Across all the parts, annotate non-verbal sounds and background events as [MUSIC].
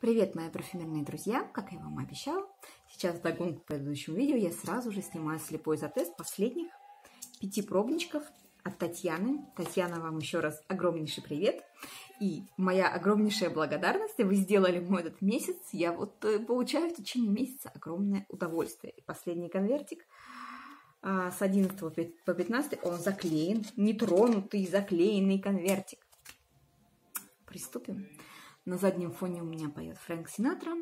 Привет, мои парфюмерные друзья! Как я вам обещала, сейчас в догонку к предыдущему видео я сразу же снимаю слепой затест последних пяти пробничков от Татьяны. Татьяна, вам еще раз огромнейший привет! И моя огромнейшая благодарность. Вы сделали мой этот месяц. Я вот э, получаю в течение месяца огромное удовольствие. И последний конвертик а, с 11 по 15 он заклеен, нетронутый, заклеенный конвертик. Приступим. На заднем фоне у меня поет Фрэнк Синатра.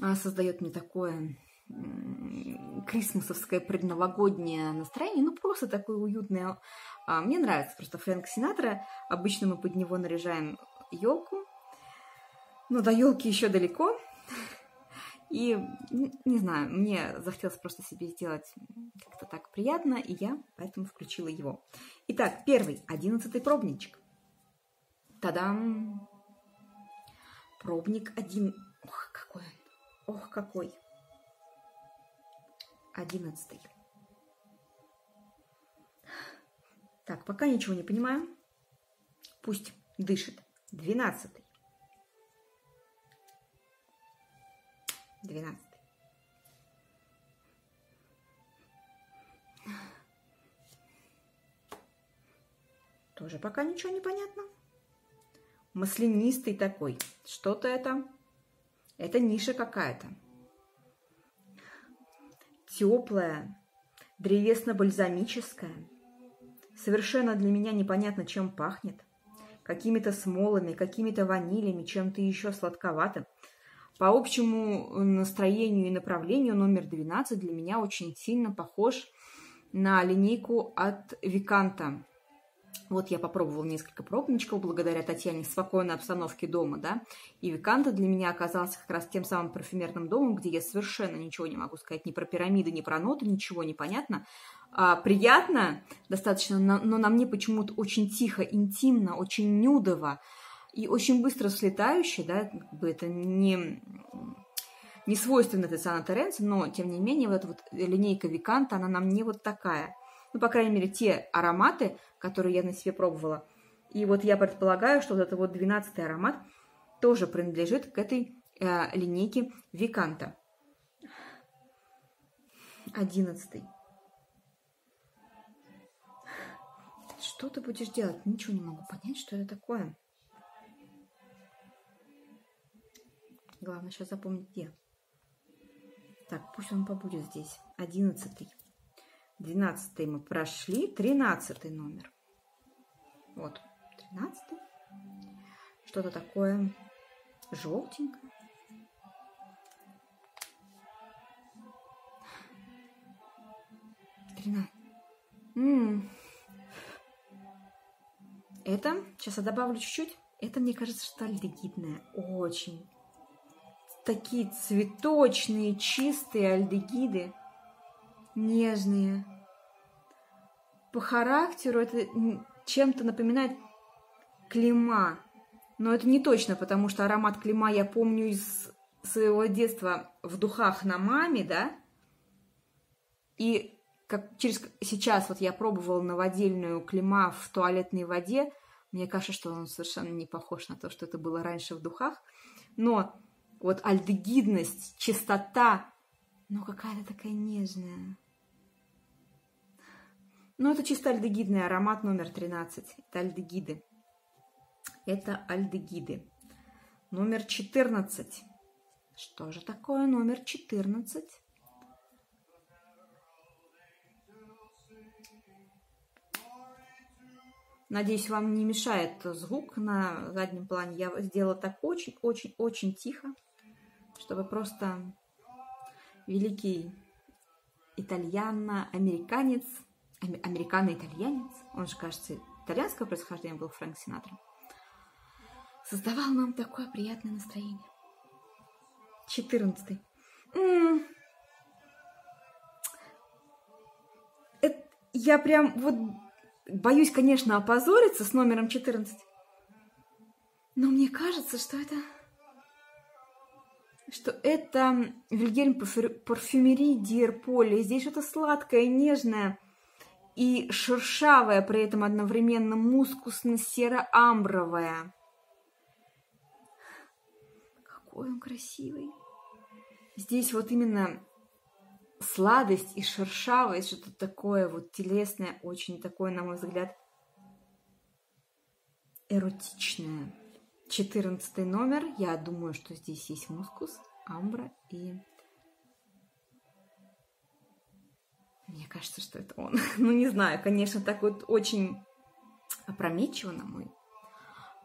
А, создает мне такое крисмусовское предновогоднее настроение, ну просто такое уютное. А, мне нравится просто Фрэнк Синатра. Обычно мы под него наряжаем елку. Но до елки еще далеко. И, не знаю, мне захотелось просто себе сделать как-то так приятно, и я поэтому включила его. Итак, первый, одиннадцатый пробничек. Тадам! Пробник один. Ох, какой он. Ох, какой. Одиннадцатый. Так, пока ничего не понимаю. Пусть дышит. Двенадцатый. Двенадцатый. Тоже пока ничего не понятно маслянистый такой. Что-то это... Это ниша какая-то. Теплая, древесно-бальзамическая. Совершенно для меня непонятно, чем пахнет. Какими-то смолами, какими-то ванилями, чем-то еще сладковатым. По общему настроению и направлению номер 12 для меня очень сильно похож на линейку от Виканта. Вот я попробовала несколько пробничков благодаря Татьяне спокойной обстановке дома, да, и Виканта для меня оказался как раз тем самым парфюмерным домом, где я совершенно ничего не могу сказать ни про пирамиды, ни про ноты, ничего не понятно. А, приятно достаточно, но на мне почему-то очень тихо, интимно, очень нюдово и очень быстро слетающе, да, это не не свойственно Тициана Теренци, но, тем не менее, вот эта вот линейка Виканта, она на мне вот такая – ну, по крайней мере, те ароматы, которые я на себе пробовала. И вот я предполагаю, что вот этот вот 12 аромат тоже принадлежит к этой э, линейке Виканта. 11. Что ты будешь делать? Ничего не могу понять, что это такое. Главное сейчас запомнить где. Так, пусть он побудет здесь. Одиннадцатый. Двенадцатый мы прошли. Тринадцатый номер. Вот, тринадцатый. Что-то такое желтенькое. Тринадцать. Это, сейчас я добавлю чуть-чуть. Это, мне кажется, что альдегидное. Очень. Такие цветочные, чистые альдегиды нежные. По характеру это чем-то напоминает клима. Но это не точно, потому что аромат клима я помню из своего детства в духах на маме, да? И как через сейчас вот я пробовала новодельную клима в туалетной воде, мне кажется, что он совершенно не похож на то, что это было раньше в духах. Но вот альдегидность, чистота, ну какая-то такая нежная. Ну, это чисто альдегидный аромат номер 13. Это альдегиды. Это альдегиды. Номер 14. Что же такое номер 14? Надеюсь, вам не мешает звук на заднем плане. Я сделала так очень-очень-очень тихо, чтобы просто великий итальяно-американец – американо-итальянец, он же, кажется, итальянского происхождения был Фрэнк Синатра, создавал нам такое приятное настроение. Четырнадцатый. Я прям вот боюсь, конечно, опозориться с номером 14. Но мне кажется, что это... Что это Вильгельм парфюмерии Диерполи. Здесь что-то сладкое, нежное и шершавая, при этом одновременно мускусно-серо-амбровая. Какой он красивый. Здесь вот именно сладость и шершавость, что-то такое вот телесное, очень такое, на мой взгляд, эротичное. Четырнадцатый номер. Я думаю, что здесь есть мускус, амбра и... Мне кажется, что это он. [LAUGHS] ну, не знаю, конечно, так вот очень опрометчиво, на мой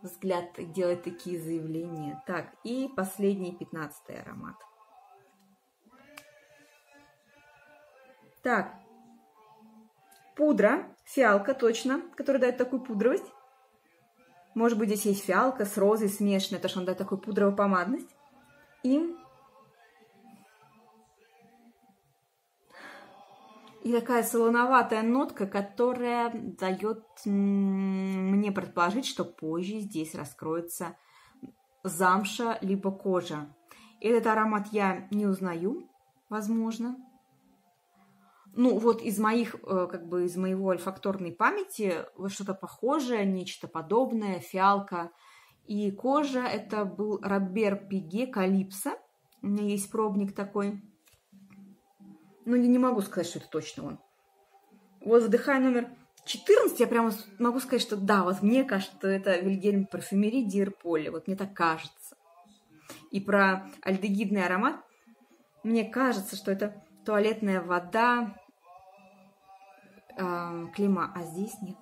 взгляд, делать такие заявления. Так, и последний, пятнадцатый аромат. Так, пудра, фиалка точно, которая дает такую пудровость. Может быть, здесь есть фиалка с розой смешанная, то, что он дает такую пудровую помадность. И... И такая солоноватая нотка, которая дает мне предположить, что позже здесь раскроется замша либо кожа. Этот аромат я не узнаю, возможно, ну, вот из моих, э, как бы из моего ольфакторной памяти что-то похожее, нечто подобное, фиалка и кожа. Это был Робер Пиге Калипсо. У меня есть пробник такой. Но я не могу сказать, что это точно он. Вот вдыхая номер 14, я прямо могу сказать, что да, вот мне кажется, что это Вильгельм парфюмерии Дирполи. Вот мне так кажется. И про альдегидный аромат. Мне кажется, что это туалетная вода э, клима, а здесь нет.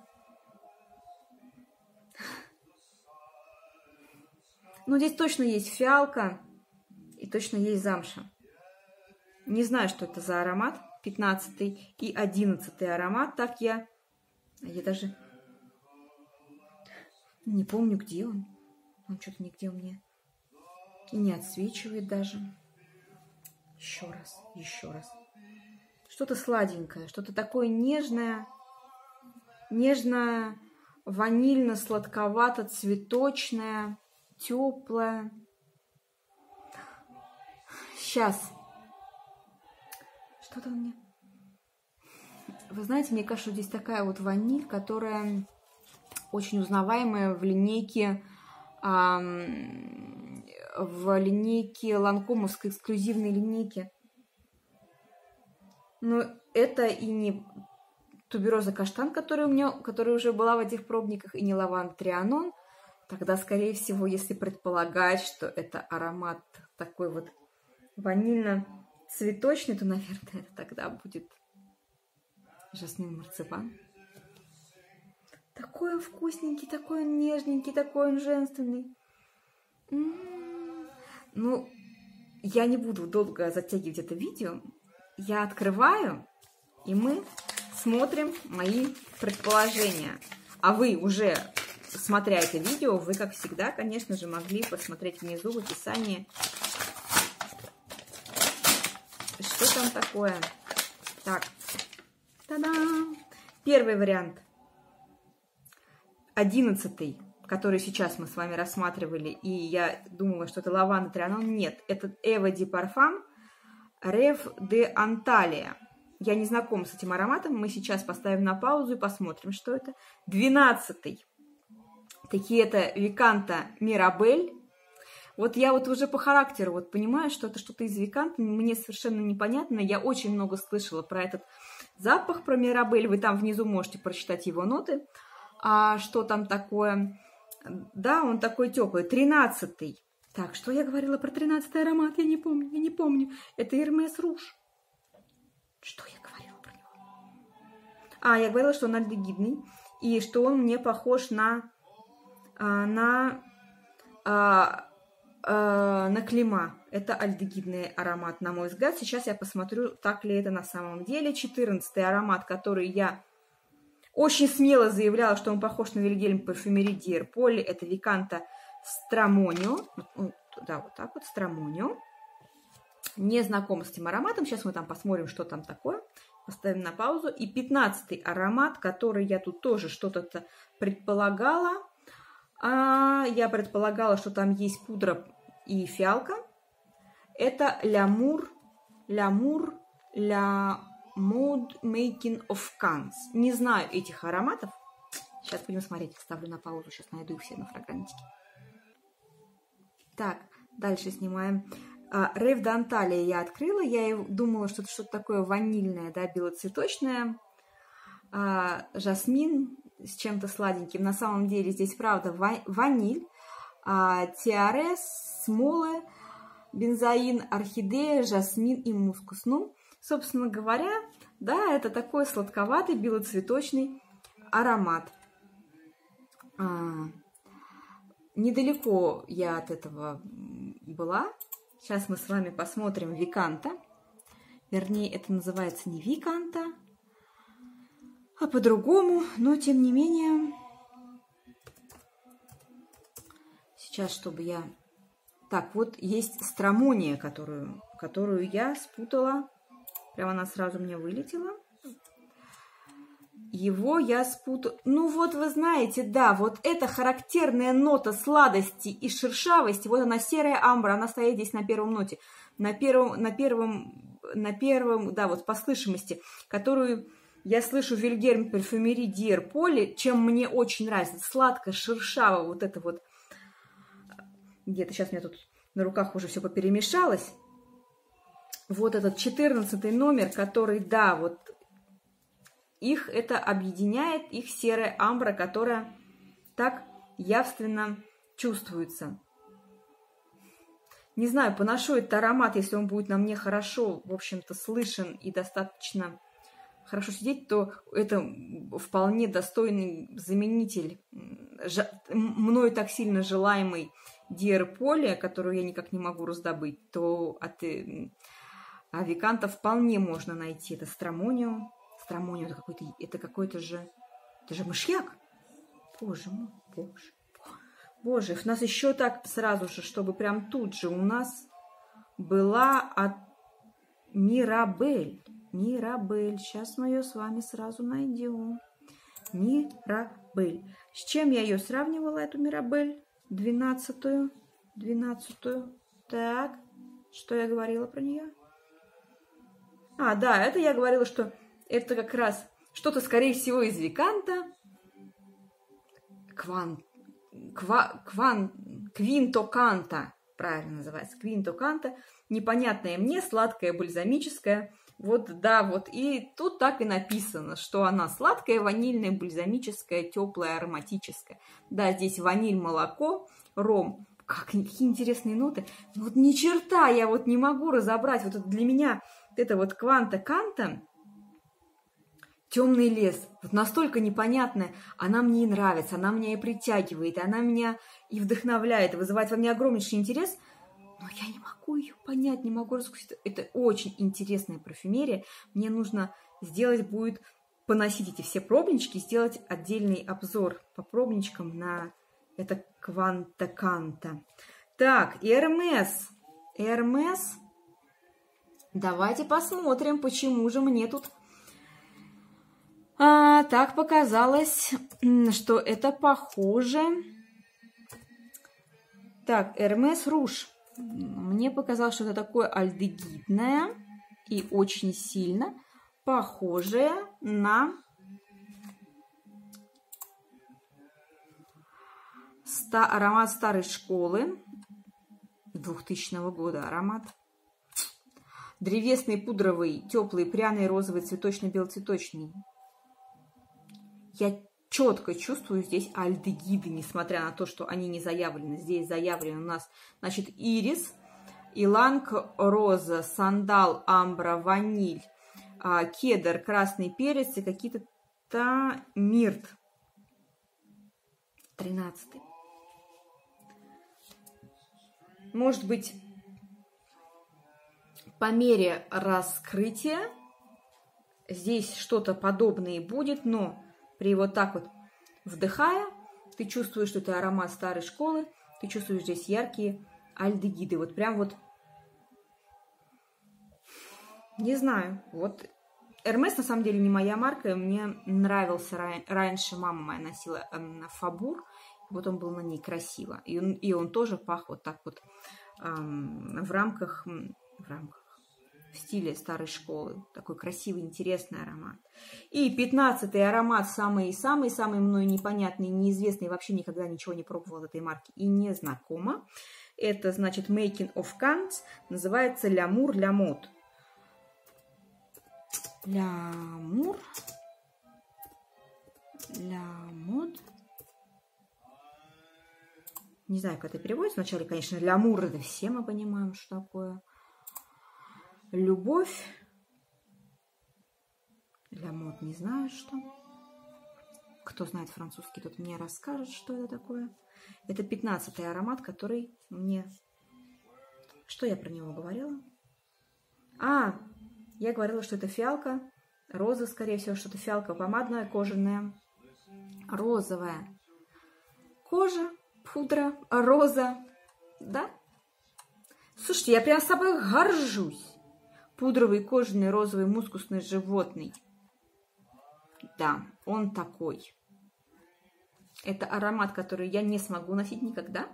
Ну, здесь точно есть фиалка и точно есть замша. Не знаю, что это за аромат. 15 и 11 аромат. Так я... Я даже не помню, где он. Он что-то нигде у меня и не отсвечивает даже. Еще раз, еще раз что-то сладенькое, что-то такое нежное, нежное, ванильно-сладковато-цветочное, теплое. Сейчас. Что-то мне... Вы знаете, мне кажется, здесь такая вот ваниль, которая очень узнаваемая в линейке эм, в линейке Ланкомовской эксклюзивной линейке. Но это и не тубероза каштан, которая у меня, которая уже была в этих пробниках, и не лаван трианон. Тогда, скорее всего, если предполагать, что это аромат такой вот ванильно-цветочный, то, наверное, [LAUGHS] тогда будет жасмин марципан. Такой он вкусненький, такой он нежненький, такой он женственный. М-м-м. Ну, я не буду долго затягивать это видео я открываю, и мы смотрим мои предположения. А вы уже, смотря это видео, вы, как всегда, конечно же, могли посмотреть внизу в описании, что там такое. Так, та-дам! Первый вариант. Одиннадцатый, который сейчас мы с вами рассматривали, и я думала, что это лаванда трианон. Нет, это Эва Ди Парфам Рев де Анталия. Я не знаком с этим ароматом. Мы сейчас поставим на паузу и посмотрим, что это. Двенадцатый. Такие это Виканта Мирабель. Вот я вот уже по характеру вот понимаю, что это что-то из Виканта. Мне совершенно непонятно. Я очень много слышала про этот запах, про Мирабель. Вы там внизу можете прочитать его ноты. А что там такое? Да, он такой теплый. Тринадцатый. Так, что я говорила про тринадцатый аромат? Я не помню, я не помню. Это Эрмес Руж. Что я говорила про него? А, я говорила, что он альдегидный, и что он мне похож на... А, на... А, а, на клима. Это альдегидный аромат, на мой взгляд. Сейчас я посмотрю, так ли это на самом деле. Четырнадцатый аромат, который я очень смело заявляла, что он похож на Вильгельм парфюмерии Диерполи. Это Виканта Страмонио. Да, вот так вот, Страмонио. Не знаком с этим ароматом. Сейчас мы там посмотрим, что там такое. Поставим на паузу. И пятнадцатый аромат, который я тут тоже что-то предполагала. А, я предполагала, что там есть пудра и фиалка. Это Лямур, Лямур, Ля Mood Making of Cans. Не знаю этих ароматов. Сейчас будем смотреть. Ставлю на паузу. Сейчас найду их все на фрагрантике. Так, Дальше снимаем. А, Рейв Данталия я открыла. Я думала, что это что-то такое ванильное, да, белоцветочное. А, жасмин с чем-то сладеньким. На самом деле здесь, правда, ваниль, а, тиарес, смолы, бензоин, орхидея, жасмин и мускус. Ну, собственно говоря, да, это такой сладковатый белоцветочный аромат. А, недалеко я от этого была. Сейчас мы с вами посмотрим Виканта. Вернее, это называется не Виканта, а по-другому, но тем не менее... Сейчас, чтобы я... Так, вот есть стромония, которую, которую я спутала. Прямо она сразу мне вылетела. Его я спутала. Ну вот вы знаете, да, вот эта характерная нота сладости и шершавости, вот она серая амбра, она стоит здесь на первом ноте, на первом, на первом, на первом, да, вот по слышимости, которую я слышу Вильгерм парфюмери Диер Поли, чем мне очень нравится. Сладко, шершаво, вот это вот. Где-то сейчас у меня тут на руках уже все поперемешалось. Вот этот 14 номер, который, да, вот их это объединяет, их серая амбра, которая так явственно чувствуется. Не знаю, поношу этот аромат, если он будет на мне хорошо, в общем-то, слышен и достаточно хорошо сидеть, то это вполне достойный заменитель мною так сильно желаемый диэрполия, которую я никак не могу раздобыть, то от авиканта вполне можно найти. Это стромониум, Стромонио это какой-то, это какой-то же, это же мышьяк. Боже мой, боже. Боже, у нас еще так сразу же, чтобы прям тут же у нас была от Мирабель. Мирабель. Сейчас мы ее с вами сразу найдем. Мирабель. С чем я ее сравнивала, эту Мирабель? Двенадцатую. Двенадцатую. Так, что я говорила про нее? А, да, это я говорила, что это как раз что-то, скорее всего, из Виканта. Кван, ква, кван, квинтоканта, правильно называется, квинтоканта. Непонятное мне, сладкое, бальзамическое. Вот, да, вот. И тут так и написано, что она сладкая, ванильная, бальзамическая, теплая, ароматическая. Да, здесь ваниль, молоко, ром. Как, какие интересные ноты. Вот ни черта я вот не могу разобрать. Вот для меня это вот кванта-канта, темный лес, вот настолько непонятная, она мне и нравится, она меня и притягивает, она меня и вдохновляет, вызывает во мне огромнейший интерес, но я не могу ее понять, не могу раскусить. Это очень интересная парфюмерия. Мне нужно сделать будет, поносить эти все пробнички, сделать отдельный обзор по пробничкам на это Кванта Канта. Так, Эрмес. Эрмес. Давайте посмотрим, почему же мне тут а, так показалось, что это похоже. Так, Эрмес Руж. Мне показалось, что это такое альдегидное и очень сильно похожее на ста аромат старой школы 2000 года аромат. Древесный, пудровый, теплый, пряный, розовый, цветочный, белоцветочный я четко чувствую здесь альдегиды, несмотря на то, что они не заявлены. Здесь заявлены у нас, значит, ирис, иланг, роза, сандал, амбра, ваниль, а, кедр, красный перец и какие-то та мирт. Тринадцатый. Может быть, по мере раскрытия здесь что-то подобное будет, но при вот так вот вдыхая, ты чувствуешь, что это аромат старой школы, ты чувствуешь здесь яркие альдегиды. Вот прям вот, не знаю, вот Эрмес на самом деле не моя марка, мне нравился раньше, мама моя носила эм, Фабур, вот он был на ней красиво, и он, и он тоже пах вот так вот эм, в рамках, в рамках, в стиле старой школы. Такой красивый, интересный аромат. И пятнадцатый аромат, самый-самый-самый мной непонятный, неизвестный, вообще никогда ничего не пробовала этой марки и не знакома. Это, значит, Making of Cans, называется Лямур Лямот. Лямур Лямод. Не знаю, как это переводится. Вначале, конечно, лямур, это все мы понимаем, что такое. Любовь. Лямод, не знаю, что. Кто знает французский, тот мне расскажет, что это такое. Это пятнадцатый аромат, который мне... Что я про него говорила? А, я говорила, что это фиалка, роза, скорее всего, что-то фиалка помадная, кожаная, розовая. Кожа, пудра, роза, да? Слушайте, я прям собой горжусь. Пудровый, кожаный, розовый, мускусный животный. Да, он такой. Это аромат, который я не смогу носить никогда.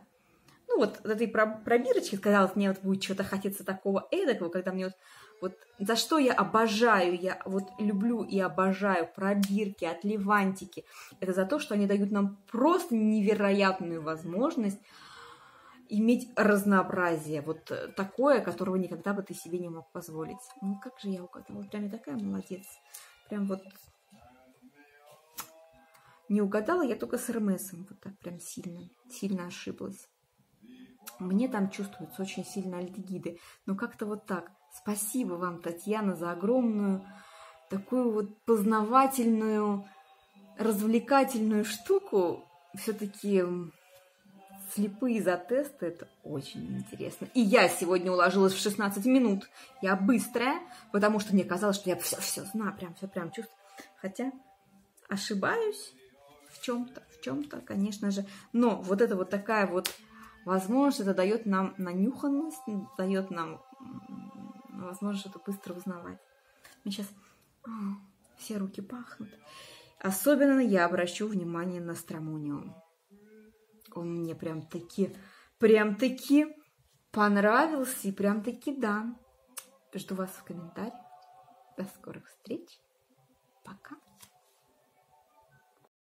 Ну вот этой пробирочки, казалось, мне вот будет что-то хотеться такого эдакого, когда мне вот вот за что я обожаю, я вот люблю и обожаю пробирки от Левантики, это за то, что они дают нам просто невероятную возможность иметь разнообразие, вот такое, которого никогда бы ты себе не мог позволить. Ну как же я угадала, прям я такая молодец. Прям вот не угадала я только с Эрмесом, вот так прям сильно, сильно ошиблась. Мне там чувствуется очень сильно альдегиды, но как-то вот так. Спасибо вам, Татьяна, за огромную такую вот познавательную, развлекательную штуку. Все-таки слепые за тесты, это очень интересно. И я сегодня уложилась в 16 минут. Я быстрая, потому что мне казалось, что я все-все знаю, прям все прям чувствую. Хотя ошибаюсь в чем-то, в чем-то, конечно же. Но вот это вот такая вот возможность, это дает нам нанюханность, дает нам возможно что-то быстро узнавать. Мне сейчас о, все руки пахнут. Особенно я обращу внимание на стромониум. Он мне прям таки, прям таки понравился и прям таки да. Жду вас в комментариях. До скорых встреч. Пока.